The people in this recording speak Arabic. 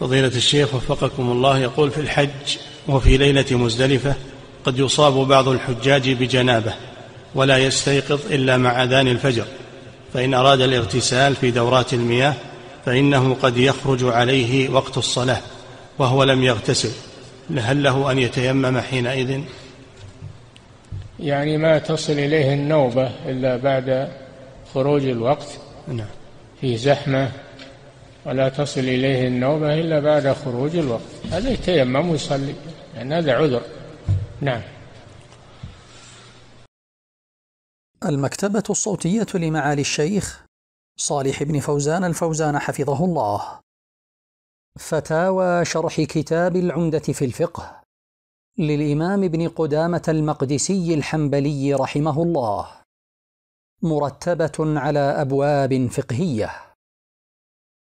فضيلة الشيخ وفقكم الله يقول في الحج وفي ليلة مزدلفة قد يصاب بعض الحجاج بجنابة ولا يستيقظ إلا مع أذان الفجر فإن أراد الاغتسال في دورات المياه فإنه قد يخرج عليه وقت الصلاة وهو لم يغتسل. هل له أن يتيمم حينئذ؟ يعني ما تصل إليه النوبة إلا بعد خروج الوقت نعم. في زحمة ولا تصل إليه النوبة إلا بعد خروج الوقت. هذا يتيمم ويصلي لأن هذا عذر. نعم. المكتبة الصوتية لمعالي الشيخ صالح بن فوزان الفوزان حفظه الله. فتاوى شرح كتاب العمدة في الفقه للإمام ابن قدامة المقدسي الحنبلي رحمه الله. مرتبة على أبواب فقهية.